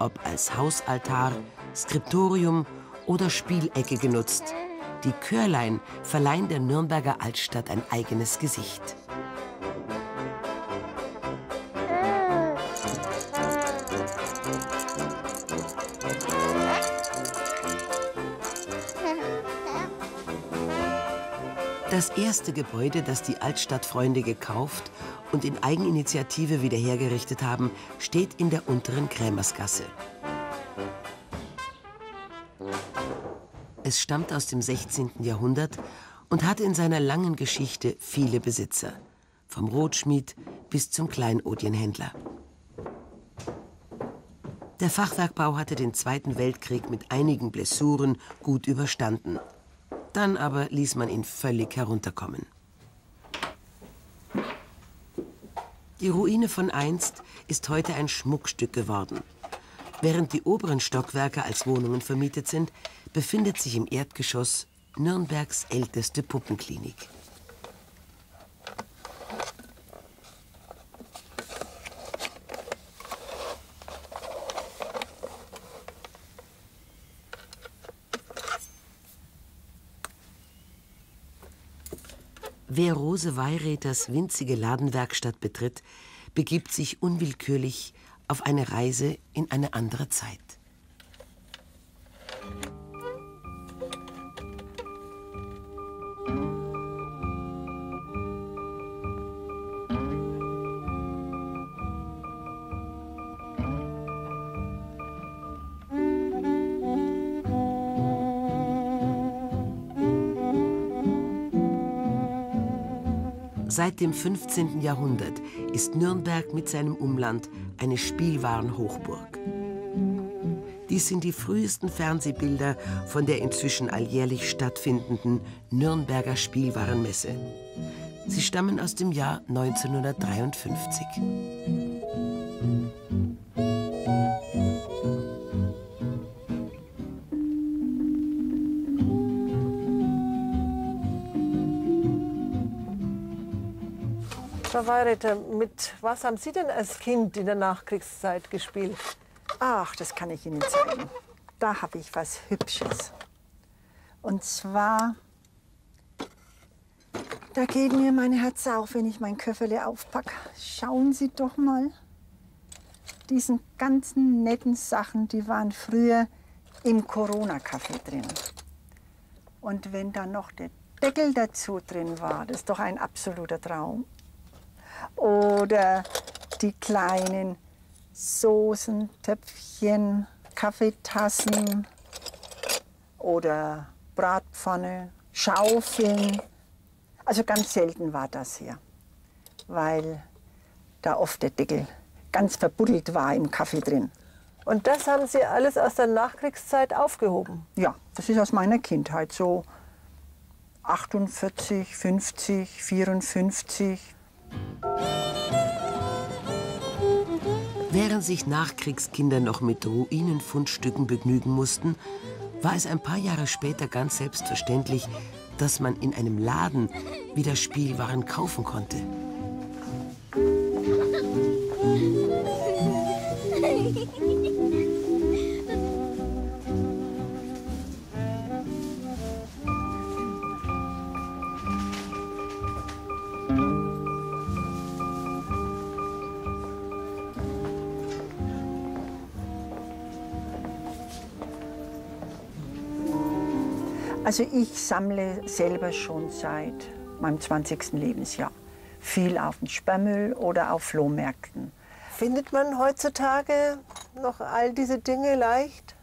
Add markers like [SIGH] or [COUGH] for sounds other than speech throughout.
ob als Hausaltar, Skriptorium oder Spielecke genutzt. Die Chörlein verleihen der Nürnberger Altstadt ein eigenes Gesicht. Das erste Gebäude, das die Altstadtfreunde gekauft und in Eigeninitiative wieder hergerichtet haben, steht in der unteren Krämersgasse. Es stammt aus dem 16. Jahrhundert und hatte in seiner langen Geschichte viele Besitzer, vom Rotschmied bis zum Kleinodienhändler. Der Fachwerkbau hatte den Zweiten Weltkrieg mit einigen Blessuren gut überstanden. Dann aber ließ man ihn völlig herunterkommen. Die Ruine von einst ist heute ein Schmuckstück geworden. Während die oberen Stockwerke als Wohnungen vermietet sind, befindet sich im Erdgeschoss Nürnbergs älteste Puppenklinik. Wer Rose Weiräthers winzige Ladenwerkstatt betritt, begibt sich unwillkürlich auf eine Reise in eine andere Zeit. Seit dem 15. Jahrhundert ist Nürnberg mit seinem Umland eine Spielwarenhochburg. Dies sind die frühesten Fernsehbilder von der inzwischen alljährlich stattfindenden Nürnberger Spielwarenmesse. Sie stammen aus dem Jahr 1953. Weireter, mit was haben Sie denn als Kind in der Nachkriegszeit gespielt? Ach, das kann ich Ihnen zeigen. Da habe ich was Hübsches. Und zwar, da geht mir mein Herz auf, wenn ich mein Köfferle aufpacke. Schauen Sie doch mal. Diesen ganzen netten Sachen, die waren früher im Corona-Café drin. Und wenn da noch der Deckel dazu drin war, das ist doch ein absoluter Traum oder die kleinen Soßen, Töpfchen, Kaffeetassen oder Bratpfanne, Schaufeln. Also ganz selten war das hier, weil da oft der Deckel ganz verbuddelt war im Kaffee drin. Und das haben Sie alles aus der Nachkriegszeit aufgehoben? Ja, das ist aus meiner Kindheit so 48, 50, 54. Während sich Nachkriegskinder noch mit Ruinenfundstücken begnügen mussten, war es ein paar Jahre später ganz selbstverständlich, dass man in einem Laden wieder Spielwaren kaufen konnte. Also ich sammle selber schon seit meinem 20. Lebensjahr. Viel auf dem Sperrmüll oder auf Flohmärkten. Findet man heutzutage noch all diese Dinge leicht?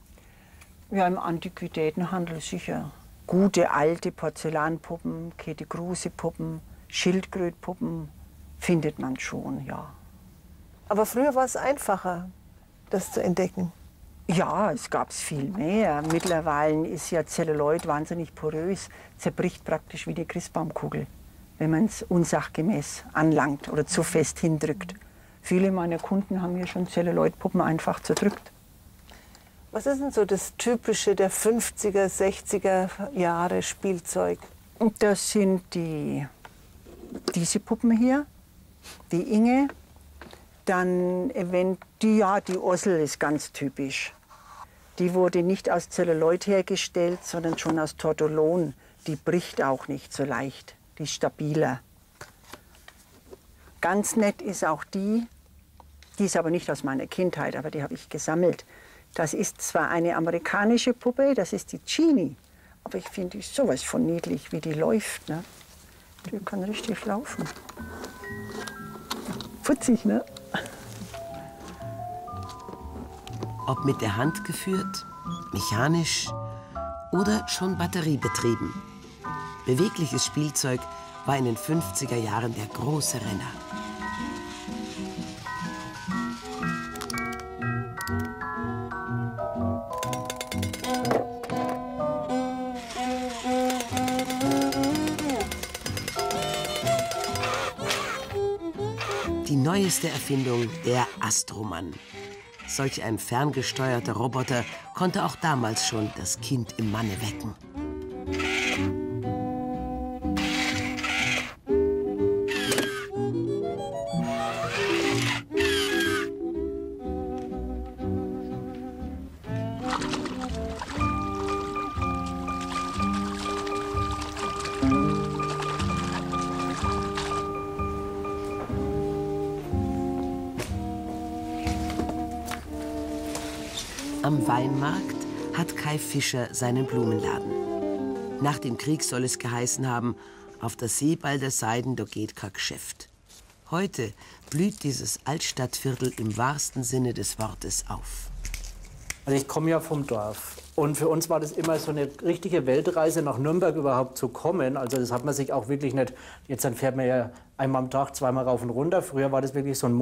Ja, im Antiquitätenhandel sicher. Gute alte Porzellanpuppen, Käthe Kruse Puppen, Schildkrötpuppen findet man schon, ja. Aber früher war es einfacher, das zu entdecken. Ja, es gab es viel mehr. Mittlerweile ist ja Zelluloid wahnsinnig porös, zerbricht praktisch wie die Christbaumkugel, wenn man es unsachgemäß anlangt oder zu fest hindrückt. Viele meiner Kunden haben mir schon Zelluloidpuppen einfach zerdrückt. Was ist denn so das Typische der 50er, 60er Jahre Spielzeug? Das sind die, diese Puppen hier, die Inge, Dann event die, ja, die Ossel ist ganz typisch. Die wurde nicht aus Zelluloid hergestellt, sondern schon aus Tortolon. Die bricht auch nicht so leicht, die ist stabiler. Ganz nett ist auch die, die ist aber nicht aus meiner Kindheit, aber die habe ich gesammelt. Das ist zwar eine amerikanische Puppe, das ist die Genie, aber ich finde die sowas von niedlich, wie die läuft. Ne? Die kann richtig laufen. Putzig, ne? Ob mit der Hand geführt, mechanisch oder schon batteriebetrieben. Bewegliches Spielzeug war in den 50er Jahren der große Renner. Die neueste Erfindung, der Astromann. Solch ein ferngesteuerter Roboter konnte auch damals schon das Kind im Manne wecken. Am Weinmarkt hat Kai Fischer seinen Blumenladen. Nach dem Krieg soll es geheißen haben, auf der Seebalder Seiden, da geht kein Geschäft. Heute blüht dieses Altstadtviertel im wahrsten Sinne des Wortes auf. Also ich komme ja vom Dorf. Und für uns war das immer so eine richtige Weltreise, nach Nürnberg überhaupt zu kommen. Also das hat man sich auch wirklich nicht, jetzt dann fährt man ja einmal am Tag, zweimal rauf und runter. Früher war das wirklich so ein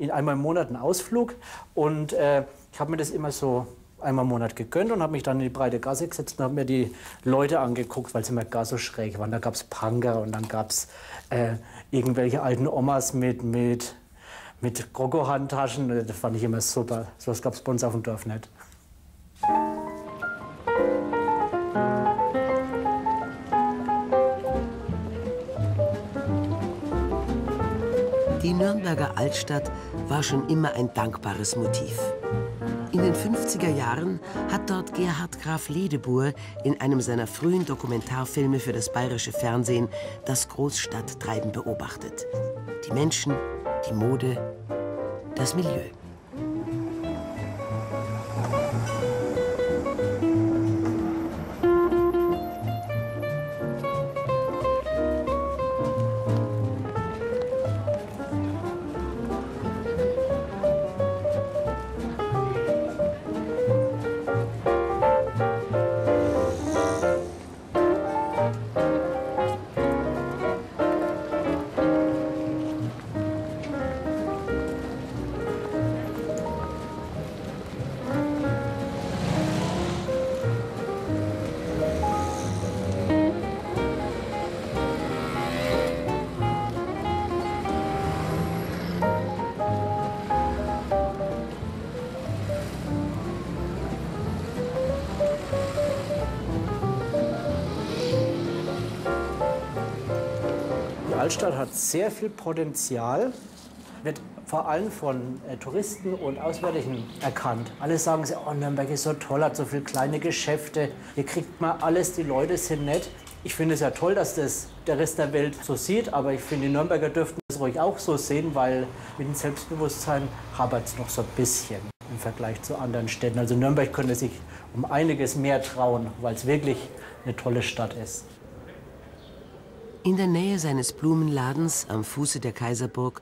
Monat, einmal im Monat ein Ausflug. Und äh, ich habe mir das immer so einmal im Monat gegönnt und habe mich dann in die breite Gasse gesetzt und habe mir die Leute angeguckt, weil sie immer gar so schräg waren. Da gab es Punker und dann gab es äh, irgendwelche alten Omas mit, mit, mit Krokohandtaschen. Das fand ich immer super. So was gab es bei uns auf dem Dorf nicht. Nürnberger Altstadt war schon immer ein dankbares Motiv. In den 50er Jahren hat dort Gerhard Graf Ledebur in einem seiner frühen Dokumentarfilme für das bayerische Fernsehen das Großstadttreiben beobachtet. Die Menschen, die Mode, das Milieu. Altstadt hat sehr viel Potenzial, wird vor allem von äh, Touristen und Auswärtigen erkannt. Alle sagen, sie, oh, Nürnberg ist so toll, hat so viele kleine Geschäfte, hier kriegt man alles, die Leute sind nett. Ich finde es ja toll, dass das der Rest der Welt so sieht, aber ich finde, die Nürnberger dürften das ruhig auch so sehen, weil mit dem Selbstbewusstsein hapert es noch so ein bisschen im Vergleich zu anderen Städten. Also Nürnberg könnte sich um einiges mehr trauen, weil es wirklich eine tolle Stadt ist. In der Nähe seines Blumenladens am Fuße der Kaiserburg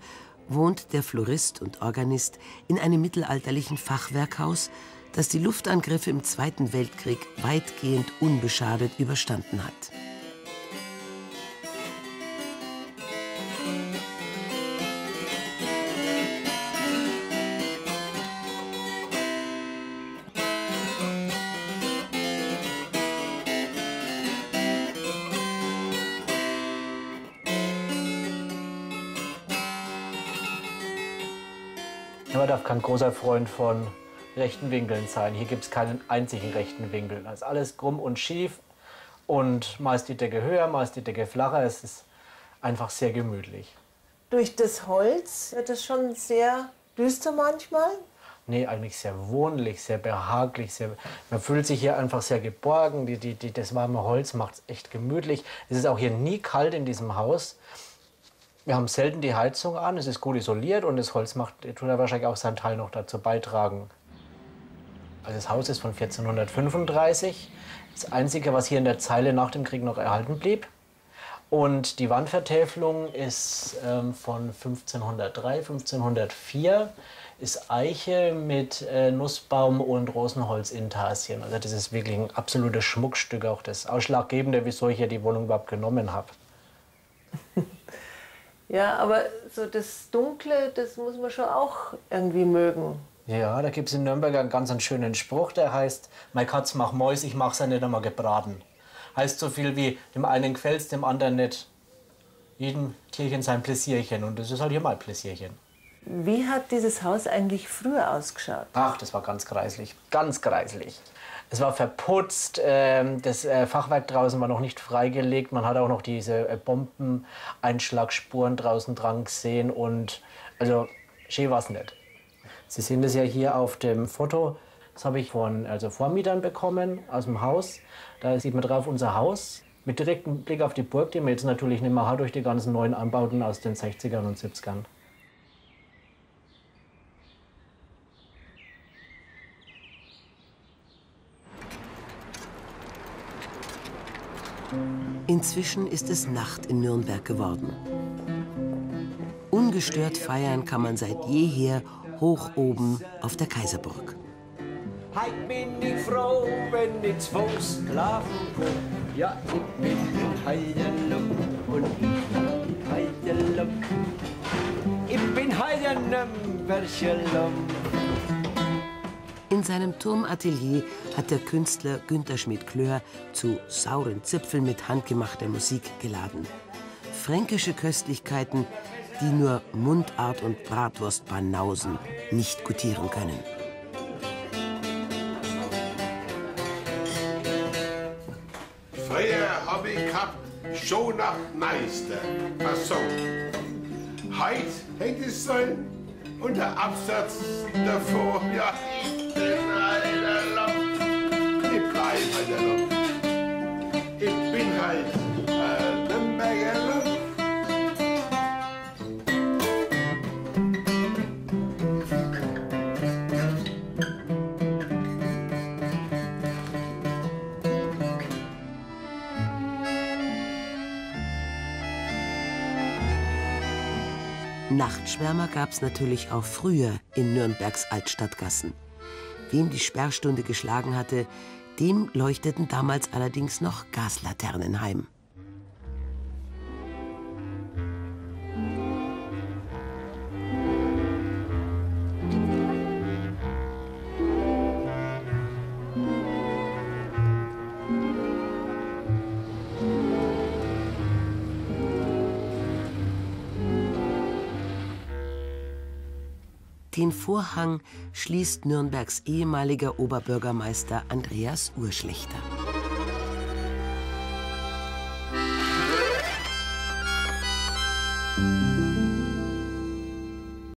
wohnt der Florist und Organist in einem mittelalterlichen Fachwerkhaus, das die Luftangriffe im Zweiten Weltkrieg weitgehend unbeschadet überstanden hat. Darf kein großer Freund von rechten Winkeln sein. Hier gibt es keinen einzigen rechten Winkel. Das ist alles krumm und schief und mal ist die Decke höher, mal ist die Decke flacher. Es ist einfach sehr gemütlich. durch das Holz wird es schon sehr düster manchmal. Nee, eigentlich sehr wohnlich, sehr behaglich. Sehr, man fühlt sich hier einfach sehr geborgen. Die, die, die, das warme Holz macht es echt gemütlich. Es ist auch hier nie kalt in diesem Haus. Wir haben selten die Heizung an, es ist gut isoliert und das Holz macht, tut er wahrscheinlich auch seinen Teil noch dazu beitragen. Also das Haus ist von 1435. Das Einzige, was hier in der Zeile nach dem Krieg noch erhalten blieb. Und die Wandvertäfelung ist ähm, von 1503, 1504 ist Eiche mit äh, Nussbaum und Rosenholz-Intarsien. Also das ist wirklich ein absolutes Schmuckstück, auch das Ausschlaggebende, wieso ich hier die Wohnung überhaupt genommen habe. [LAUGHS] ja, aber so das Dunkle, das muss man schon auch irgendwie mögen. Ja, da gibt es in Nürnberg einen ganz einen schönen Spruch, der heißt, mein Katz macht Mäus, ich mach sie nicht einmal gebraten. Heißt so viel wie, dem einen gefällt dem anderen nicht. Jedem Tierchen sein Pläsierchen und das ist halt hier mal Pläsierchen. Wie hat dieses Haus eigentlich früher ausgeschaut? Ach, das war ganz greislich, ganz greislich. Es war verputzt, ähm, das äh, Fachwerk draußen war noch nicht freigelegt. Man hat auch noch diese äh, Bombeneinschlagspuren draußen dran gesehen und also schön war es nicht. Sie sehen das ja hier auf dem Foto. Das habe ich von also Vormietern bekommen aus dem Haus. Da sieht man drauf unser Haus mit direktem Blick auf die Burg, die man jetzt natürlich nicht mehr hat durch die ganzen neuen Anbauten aus den 60ern und 70ern. Inzwischen ist es Nacht in Nürnberg geworden. Ungestört feiern kann man seit jeher hoch oben auf der Kaiserburg. Heit bin ich froh, wenn ich Fuß schlafen kann. Ja, ich bin Heideluck und ich Heideluck. Ich bin Heidenümberchelum. In seinem Turmatelier hat der Künstler Günter Schmidt-Klör zu sauren Zipfeln mit handgemachter Musik geladen. Fränkische Köstlichkeiten, die nur Mundart und Bratwurstbanausen nicht gutieren können. Früher hab ich gehabt schon nach Meister. Ach so. Heut hängt es sein und der Absatz davor, ja, Nachtschwärmer gab es natürlich auch früher in Nürnbergs Altstadtgassen. Wem die Sperrstunde geschlagen hatte, dem leuchteten damals allerdings noch Gaslaternen heim. Den Vorhang schließt Nürnbergs ehemaliger Oberbürgermeister Andreas Urschlechter.